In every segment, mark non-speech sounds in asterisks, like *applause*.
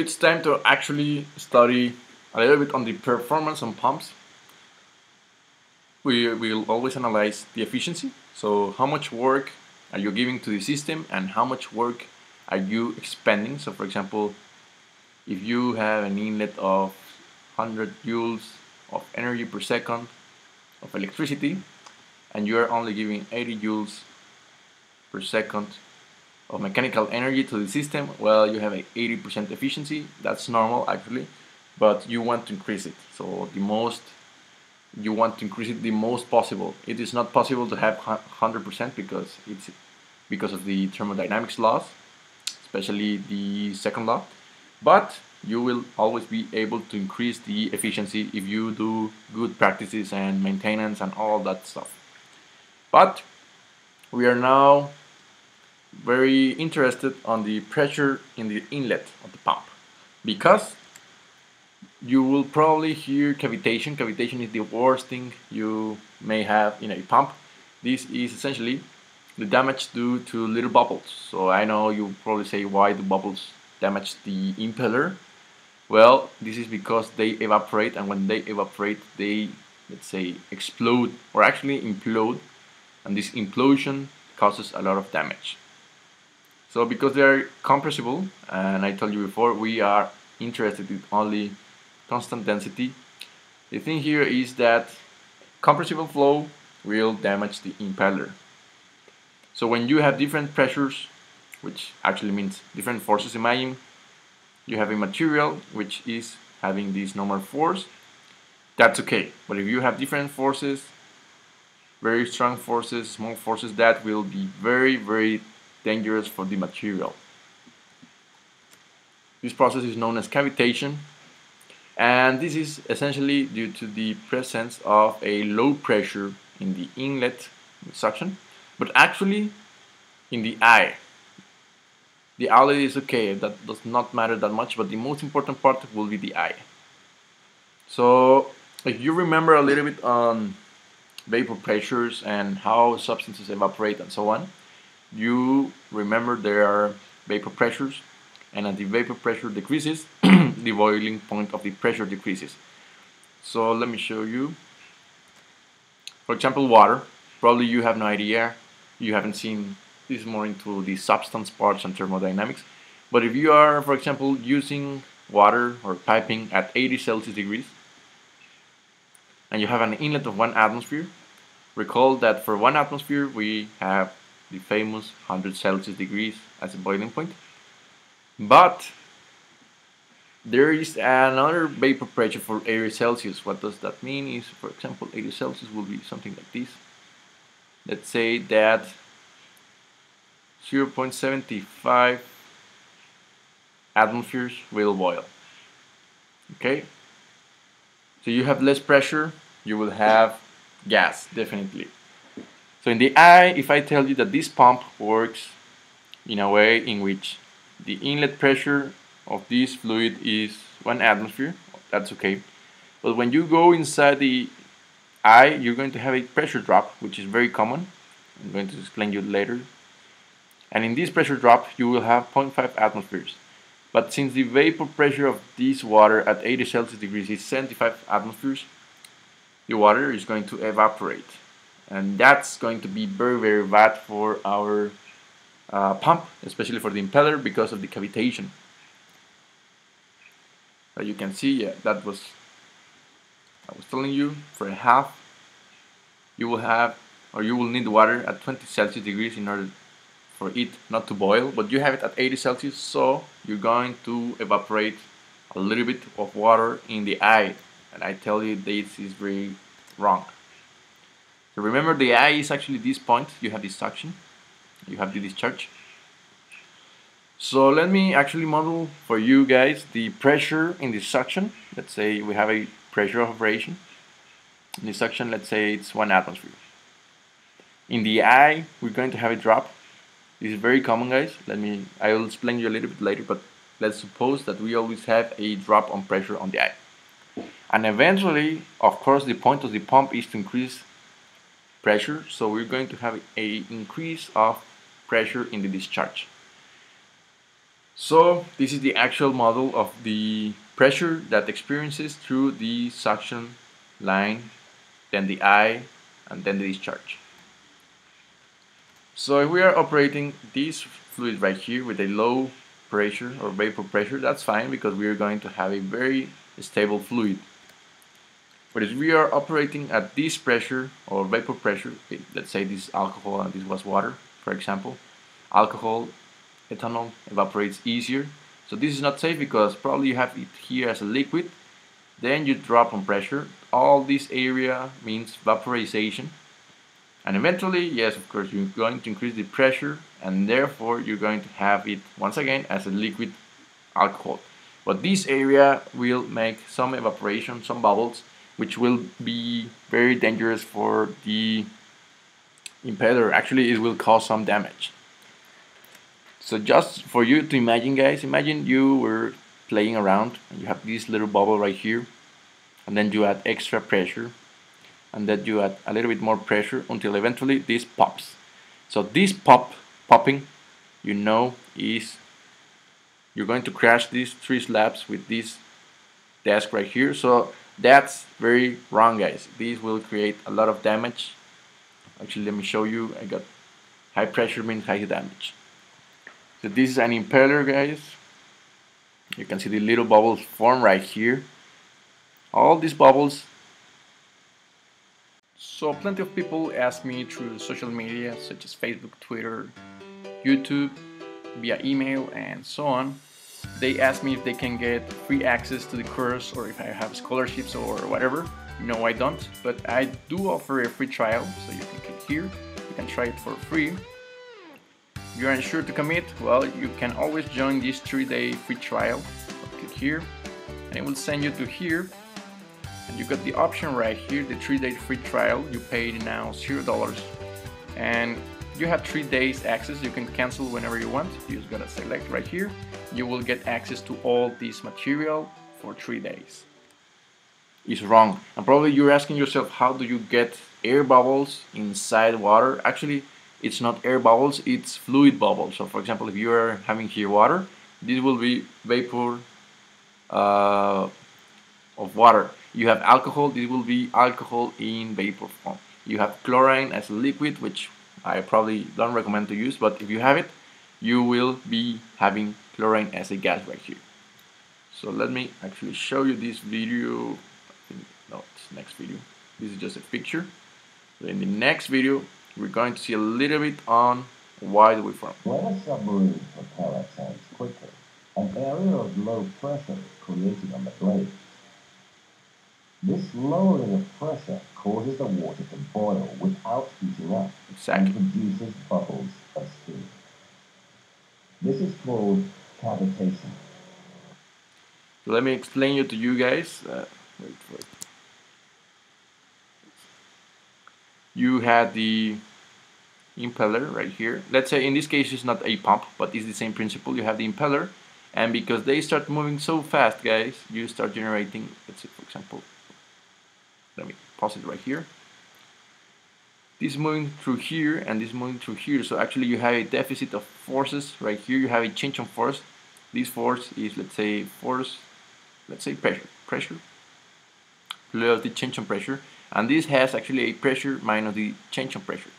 It's time to actually study a little bit on the performance on pumps. We will always analyze the efficiency. So how much work are you giving to the system and how much work are you expending? So for example, if you have an inlet of 100 joules of energy per second of electricity and you are only giving 80 joules per second of mechanical energy to the system, well, you have a 80% efficiency. That's normal actually, but you want to increase it. So the most you want to increase it the most possible. It is not possible to have 100% because it's because of the thermodynamics laws, especially the second law. But you will always be able to increase the efficiency if you do good practices and maintenance and all that stuff. But we are now very interested on the pressure in the inlet of the pump because you will probably hear cavitation. Cavitation is the worst thing you may have in a pump. This is essentially the damage due to little bubbles. So I know you probably say why the bubbles damage the impeller. Well, this is because they evaporate and when they evaporate they let's say explode or actually implode and this implosion causes a lot of damage. So because they are compressible, and I told you before, we are interested in only constant density. The thing here is that compressible flow will damage the impeller. So when you have different pressures, which actually means different forces, imagine you have a material which is having this normal force, that's okay. But if you have different forces, very strong forces, small forces, that will be very, very dangerous for the material. This process is known as cavitation and this is essentially due to the presence of a low pressure in the inlet suction but actually in the eye. The outlet is okay, that does not matter that much but the most important part will be the eye. So if you remember a little bit on vapor pressures and how substances evaporate and so on, you remember there are vapor pressures and as the vapor pressure decreases *clears throat* the boiling point of the pressure decreases. So let me show you. For example water. Probably you have no idea. You haven't seen this more into the substance parts and thermodynamics. But if you are for example using water or piping at 80 Celsius degrees and you have an inlet of one atmosphere recall that for one atmosphere we have the famous 100 Celsius degrees as a boiling point. But there is another vapor pressure for 80 Celsius. What does that mean is, for example, 80 Celsius will be something like this. Let's say that 0.75 atmospheres will boil. Okay? So you have less pressure, you will have gas, definitely. So in the eye, if I tell you that this pump works in a way in which the inlet pressure of this fluid is one atmosphere, that's okay. But when you go inside the eye, you're going to have a pressure drop, which is very common. I'm going to explain you later. And in this pressure drop, you will have 0.5 atmospheres. But since the vapor pressure of this water at 80 Celsius degrees is 75 atmospheres, the water is going to evaporate and that's going to be very very bad for our uh, pump especially for the impeller because of the cavitation. As you can see yeah that was I was telling you for a half you will have or you will need water at 20 Celsius degrees in order for it not to boil but you have it at 80 Celsius so you're going to evaporate a little bit of water in the eye. And I tell you this is very wrong so remember the eye is actually this point, you have this suction, you have the discharge. So let me actually model for you guys the pressure in the suction. Let's say we have a pressure of operation. In the suction, let's say it's one atmosphere. In the eye, we're going to have a drop. This is very common guys. Let me, I will explain you a little bit later, but let's suppose that we always have a drop on pressure on the eye. And eventually, of course, the point of the pump is to increase pressure so we're going to have a increase of pressure in the discharge So this is the actual model of the pressure that experiences through the suction line, then the eye, and then the discharge. So if we are operating this fluid right here with a low pressure or vapor pressure, that's fine because we are going to have a very stable fluid. But if we are operating at this pressure or vapor pressure, let's say this alcohol and this was water, for example, alcohol, ethanol evaporates easier. So this is not safe because probably you have it here as a liquid, then you drop on pressure. All this area means vaporization. And eventually, yes, of course, you're going to increase the pressure and therefore you're going to have it once again as a liquid alcohol. But this area will make some evaporation, some bubbles, which will be very dangerous for the impeller. Actually, it will cause some damage. So just for you to imagine, guys, imagine you were playing around and you have this little bubble right here, and then you add extra pressure, and then you add a little bit more pressure until eventually this pops. So this pop, popping, you know, is you're going to crash these three slabs with this desk right here. So that's very wrong guys. This will create a lot of damage. Actually let me show you. I got high pressure means high damage. So this is an impeller guys. You can see the little bubbles form right here. All these bubbles. So plenty of people ask me through social media such as Facebook, Twitter, YouTube, via email and so on they ask me if they can get free access to the course or if I have scholarships or whatever. No, I don't, but I do offer a free trial, so you can click here. You can try it for free. If you're unsure to commit, well, you can always join this three-day free trial. Click here, and it will send you to here. And you got the option right here, the three-day free trial. You pay now zero dollars, and you have three days access. You can cancel whenever you want. You just gotta select right here. You will get access to all this material for three days. It's wrong. And probably you're asking yourself, how do you get air bubbles inside water? Actually, it's not air bubbles, it's fluid bubbles. So for example, if you are having here water, this will be vapor uh, of water. You have alcohol, this will be alcohol in vapor form. You have chlorine as a liquid, which I probably don't recommend to use, but if you have it, you will be having chlorine as a gas right here. So let me actually show you this video. No, it's next video. This is just a picture. So in the next video, we're going to see a little bit on why do we form. When a submarine propeller turns quickly, an area of low pressure created on the blade. This lowering of pressure causes the water to boil without heating up exactly. and produces bubbles of steam. This is called cavitation. So let me explain it to you guys. Uh, wait for it. You had the impeller right here. Let's say in this case it's not a pump, but it's the same principle. You have the impeller, and because they start moving so fast, guys, you start generating, let's say for example, let me pause it right here. This moving through here and this moving through here. So actually you have a deficit of forces right here. You have a change of force. This force is let's say force let's say pressure pressure plus the change of pressure. And this has actually a pressure minus the change of pressure.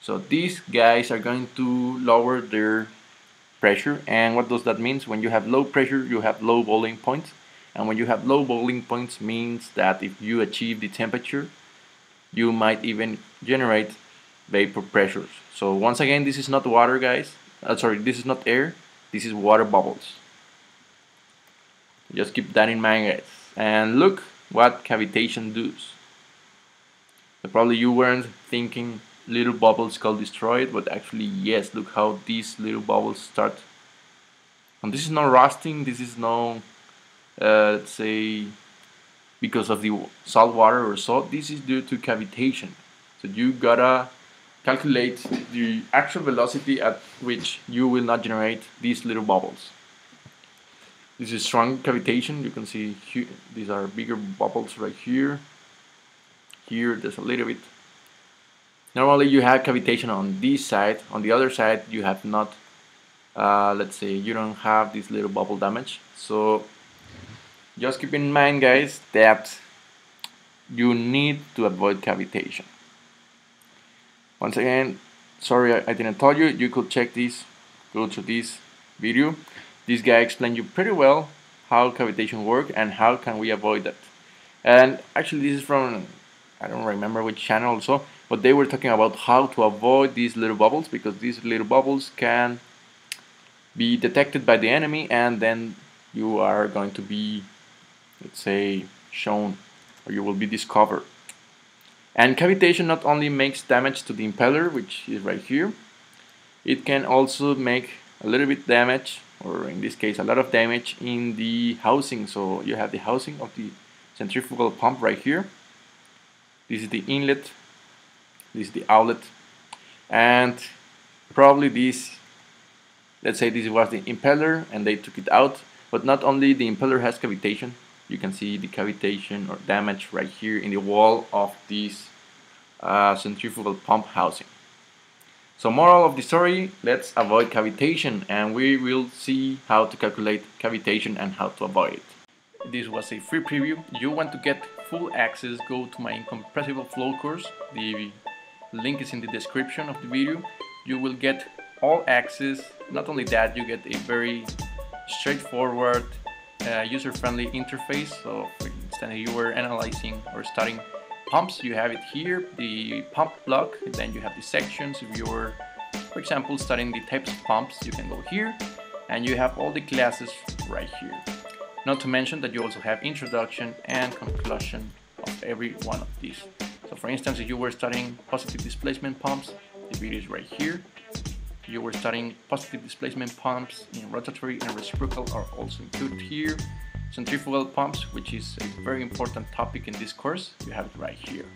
So these guys are going to lower their pressure. And what does that mean? When you have low pressure you have low boiling points and when you have low boiling points means that if you achieve the temperature, you might even generate vapor pressures. So once again, this is not water, guys. Uh, sorry, this is not air. This is water bubbles. Just keep that in mind, guys. And look what cavitation does. So probably you weren't thinking little bubbles can destroy it, but actually yes, look how these little bubbles start. And this is not rusting, this is no uh, let's say because of the salt water or salt this is due to cavitation. So you gotta calculate the actual velocity at which you will not generate these little bubbles. This is strong cavitation. You can see here, these are bigger bubbles right here. Here there's a little bit. Normally you have cavitation on this side. On the other side you have not. Uh, let's say you don't have this little bubble damage. So just keep in mind guys that you need to avoid cavitation. Once again sorry I, didn't tell you you could check this go to this video. This guy explained you pretty well how cavitation work and how can we avoid that. And actually this is from I don't remember which channel also but they were talking about how to avoid these little bubbles because these little bubbles can be detected by the enemy and then you are going to be let's say shown or you will be discovered. And cavitation not only makes damage to the impeller which is right here it can also make a little bit damage or in this case a lot of damage in the housing. So you have the housing of the centrifugal pump right here. This is the inlet. This is the outlet. And probably this let's say this was the impeller and they took it out but not only the impeller has cavitation you can see the cavitation or damage right here in the wall of this uh, centrifugal pump housing. So moral of the story let's avoid cavitation and we will see how to calculate cavitation and how to avoid it. This was a free preview. You want to get full access go to my incompressible flow course. The link is in the description of the video. You will get all access. Not only that, you get a very straightforward, uh, user-friendly interface. So for instance, you were analyzing or studying pumps, you have it here, the pump block, then you have the sections. If you were, for example, studying the types of pumps, you can go here, and you have all the classes right here. Not to mention that you also have introduction and conclusion of every one of these. So for instance, if you were studying positive displacement pumps, the video is right here you were studying positive displacement pumps in rotatory and reciprocal are also included here. Centrifugal pumps, which is a very important topic in this course, you have it right here.